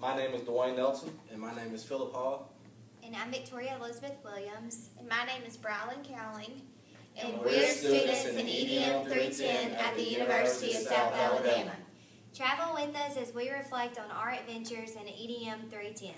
My name is Dwayne Nelson. And my name is Philip Hall. And I'm Victoria Elizabeth Williams. And my name is Brylyn Cowling. And we're we're students students in EDM 310 at the University of South Alabama. Travel with us as we reflect on our adventures in EDM 310.